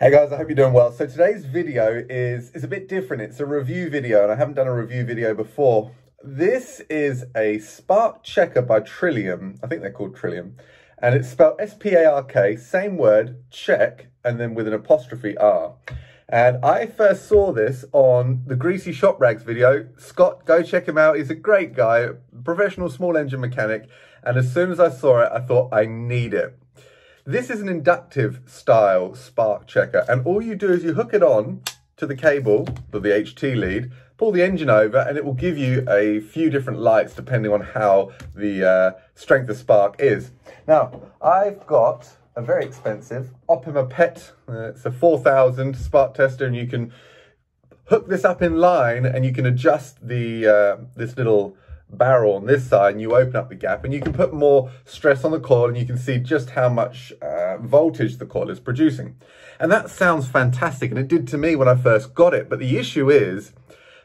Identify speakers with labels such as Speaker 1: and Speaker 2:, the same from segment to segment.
Speaker 1: Hey guys, I hope you're doing well. So today's video is, is a bit different. It's a review video and I haven't done a review video before. This is a Spark Checker by Trillium. I think they're called Trillium. And it's spelled S-P-A-R-K, same word, check, and then with an apostrophe R. And I first saw this on the Greasy Shop Rags video. Scott, go check him out. He's a great guy, professional small engine mechanic. And as soon as I saw it, I thought I need it. This is an inductive style spark checker. And all you do is you hook it on to the cable, to the HT lead, pull the engine over and it will give you a few different lights depending on how the uh, strength of spark is. Now, I've got a very expensive Optima PET. Uh, it's a 4000 spark tester and you can hook this up in line and you can adjust the uh, this little barrel on this side and you open up the gap and you can put more stress on the coil and you can see just how much uh, voltage the coil is producing. And that sounds fantastic and it did to me when I first got it. But the issue is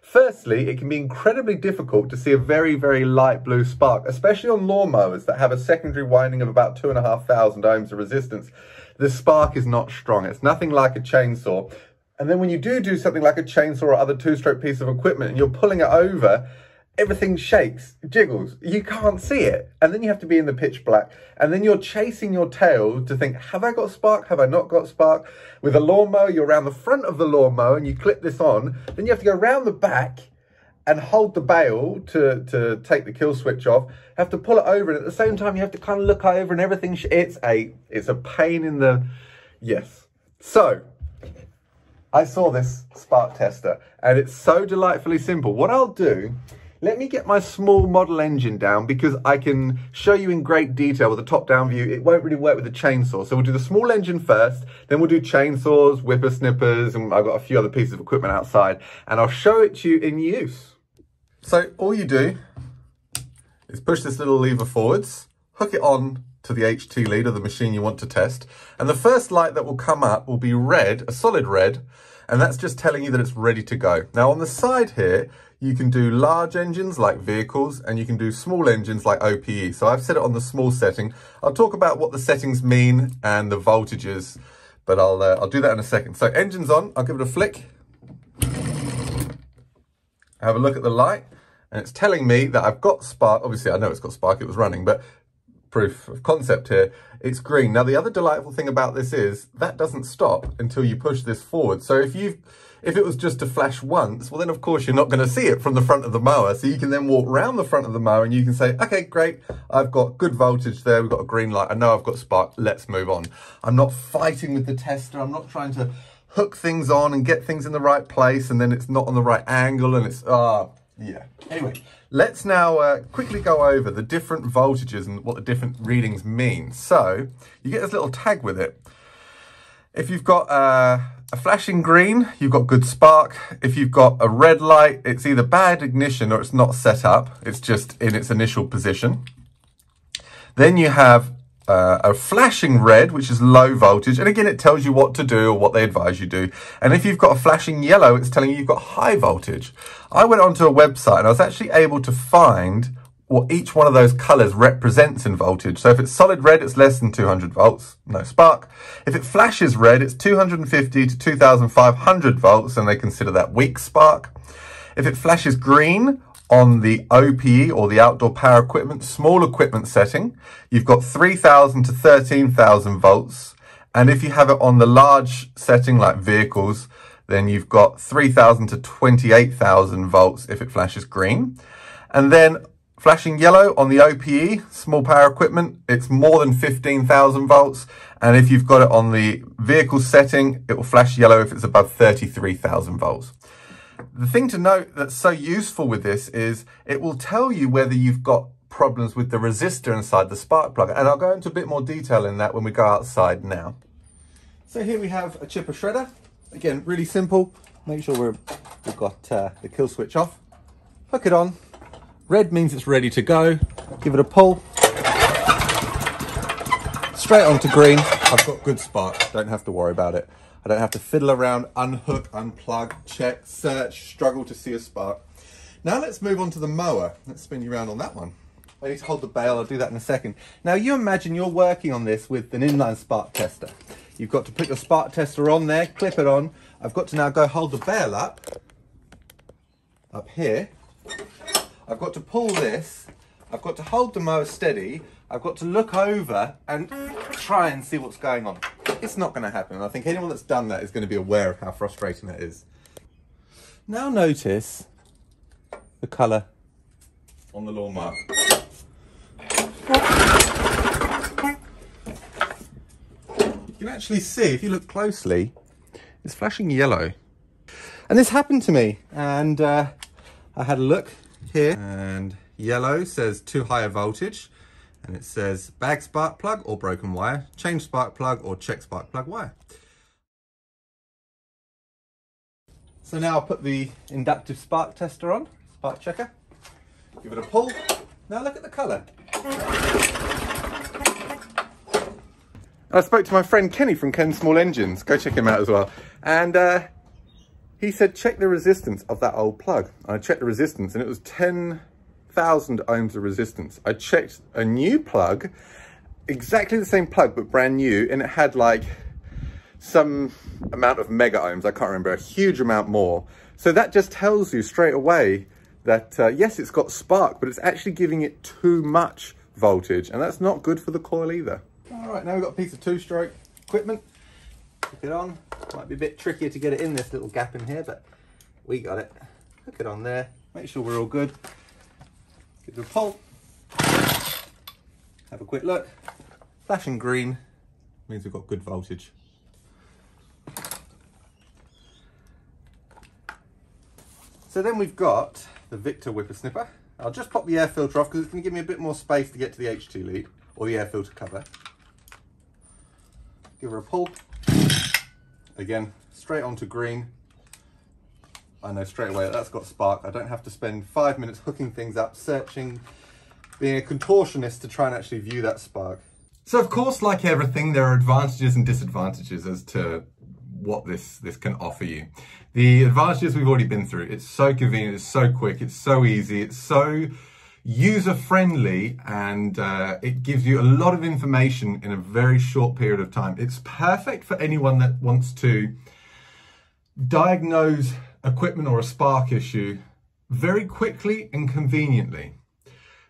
Speaker 1: Firstly, it can be incredibly difficult to see a very, very light blue spark, especially on lawnmowers that have a secondary winding of about two and a half thousand ohms of resistance. The spark is not strong. It's nothing like a chainsaw. And then when you do do something like a chainsaw or other two-stroke piece of equipment and you're pulling it over, everything shakes, jiggles. You can't see it. And then you have to be in the pitch black. And then you're chasing your tail to think, have I got spark? Have I not got spark? With a lawnmower, you're around the front of the lawnmower and you clip this on. Then you have to go around the back and hold the bail to, to take the kill switch off. Have to pull it over. And at the same time, you have to kind of look over and everything. It's a, it's a pain in the, yes. So I saw this spark tester and it's so delightfully simple. What I'll do let me get my small model engine down because I can show you in great detail with a top-down view. It won't really work with a chainsaw. So we'll do the small engine first, then we'll do chainsaws, whippersnippers, and I've got a few other pieces of equipment outside, and I'll show it to you in use. So all you do is push this little lever forwards, hook it on to the HT lead of the machine you want to test, and the first light that will come up will be red, a solid red, and that's just telling you that it's ready to go. Now on the side here, you can do large engines like vehicles and you can do small engines like OPE. So I've set it on the small setting. I'll talk about what the settings mean and the voltages, but I'll, uh, I'll do that in a second. So engine's on, I'll give it a flick. Have a look at the light and it's telling me that I've got spark. Obviously I know it's got spark, it was running, but proof of concept here, it's green. Now the other delightful thing about this is that doesn't stop until you push this forward. So if you've if it was just to flash once, well then of course you're not going to see it from the front of the mower. So you can then walk around the front of the mower and you can say, okay, great, I've got good voltage there, we've got a green light, I know I've got spark, let's move on. I'm not fighting with the tester, I'm not trying to hook things on and get things in the right place and then it's not on the right angle and it's, ah, uh, yeah. Anyway, let's now uh, quickly go over the different voltages and what the different readings mean. So you get this little tag with it. If you've got uh, a flashing green, you've got good spark. If you've got a red light, it's either bad ignition or it's not set up. It's just in its initial position. Then you have uh, a flashing red, which is low voltage. And again, it tells you what to do or what they advise you do. And if you've got a flashing yellow, it's telling you you've got high voltage. I went onto a website and I was actually able to find what each one of those colors represents in voltage. So if it's solid red, it's less than 200 volts, no spark. If it flashes red, it's 250 to 2500 volts, and they consider that weak spark. If it flashes green on the OPE or the outdoor power equipment, small equipment setting, you've got 3000 to 13,000 volts. And if you have it on the large setting like vehicles, then you've got 3000 to 28,000 volts if it flashes green. And then Flashing yellow on the OPE, small power equipment, it's more than 15,000 volts. And if you've got it on the vehicle setting, it will flash yellow if it's above 33,000 volts. The thing to note that's so useful with this is it will tell you whether you've got problems with the resistor inside the spark plug. And I'll go into a bit more detail in that when we go outside now. So here we have a chipper shredder. Again, really simple. Make sure we're, we've got uh, the kill switch off. Hook it on, Red means it's ready to go. Give it a pull. Straight on to green. I've got good spark. Don't have to worry about it. I don't have to fiddle around, unhook, unplug, check, search, struggle to see a spark. Now let's move on to the mower. Let's spin you around on that one. I need to hold the bail, I'll do that in a second. Now you imagine you're working on this with an inline spark tester. You've got to put your spark tester on there, clip it on. I've got to now go hold the bail up, up here. I've got to pull this. I've got to hold the mower steady. I've got to look over and try and see what's going on. It's not going to happen. And I think anyone that's done that is going to be aware of how frustrating that is. Now notice the colour on the lawnmower. You can actually see, if you look closely, it's flashing yellow. And this happened to me, and uh, I had a look here, and yellow says too high a voltage, and it says bag spark plug or broken wire, change spark plug or check spark plug wire. So now I'll put the inductive spark tester on, spark checker, give it a pull. Now look at the colour. I spoke to my friend Kenny from Ken Small Engines. Go check him out as well. And uh, he said, check the resistance of that old plug. I checked the resistance and it was 10,000 ohms of resistance. I checked a new plug, exactly the same plug, but brand new. And it had like some amount of mega ohms. I can't remember, a huge amount more. So that just tells you straight away that, uh, yes, it's got spark, but it's actually giving it too much voltage. And that's not good for the coil either. All right, now we've got a piece of two-stroke equipment. Hook it on. Might be a bit trickier to get it in this little gap in here, but we got it. Hook it on there. Make sure we're all good. Give it a pull. Have a quick look. Flashing green means we've got good voltage. So then we've got the Victa Whipper Snipper. I'll just pop the air filter off because it's going to give me a bit more space to get to the HT lead or the air filter cover give her a pull. Again, straight onto green. I know straight away that's got spark. I don't have to spend five minutes hooking things up, searching, being a contortionist to try and actually view that spark. So of course, like everything, there are advantages and disadvantages as to what this, this can offer you. The advantages we've already been through. It's so convenient, it's so quick, it's so easy, it's so user friendly and uh, it gives you a lot of information in a very short period of time. It's perfect for anyone that wants to diagnose equipment or a spark issue very quickly and conveniently.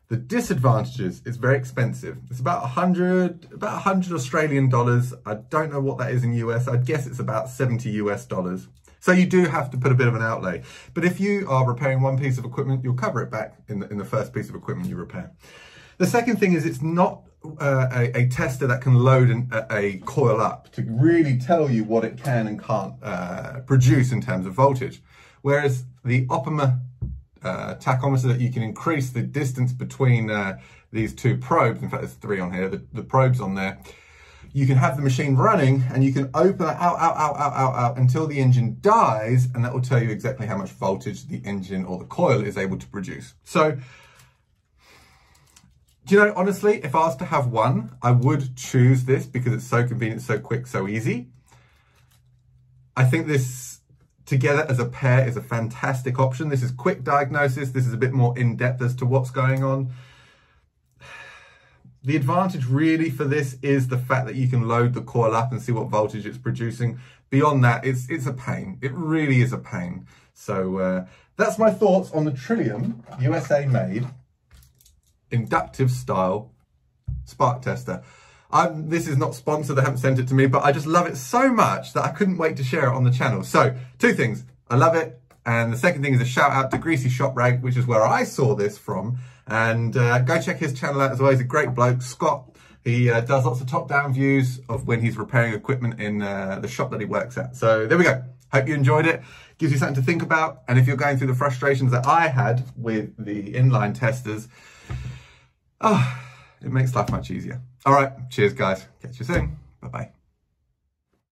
Speaker 1: The disadvantages, it's very expensive. It's about 100, about 100 Australian dollars. I don't know what that is in US. I'd guess it's about 70 US dollars. So you do have to put a bit of an outlay. But if you are repairing one piece of equipment, you'll cover it back in the, in the first piece of equipment you repair. The second thing is it's not uh, a, a, tester that can load an, a, a, coil up to really tell you what it can and can't uh, produce in terms of voltage. Whereas the Optima uh, tachometer that you can increase the distance between uh, these two probes, in fact there's three on here, the, the probes on there, you can have the machine running and you can open it out, out, out, out, out, out until the engine dies and that will tell you exactly how much voltage the engine or the coil is able to produce. So, do you know, honestly, if I was to have one, I would choose this because it's so convenient, so quick, so easy. I think this together as a pair is a fantastic option. This is quick diagnosis. This is a bit more in-depth as to what's going on. The advantage really for this is the fact that you can load the coil up and see what voltage it's producing. Beyond that, it's it's a pain. It really is a pain. So uh, that's my thoughts on the Trillium USA made inductive style spark tester. I'm, this is not sponsored, they haven't sent it to me, but I just love it so much that I couldn't wait to share it on the channel. So two things, I love it. And the second thing is a shout out to Greasy Shop Rag, which is where I saw this from. And uh, go check his channel out as well. He's a great bloke. Scott, he uh, does lots of top-down views of when he's repairing equipment in uh, the shop that he works at. So there we go. Hope you enjoyed it. Gives you something to think about. And if you're going through the frustrations that I had with the inline testers, oh, it makes life much easier. All right. Cheers, guys. Catch you soon. Bye-bye.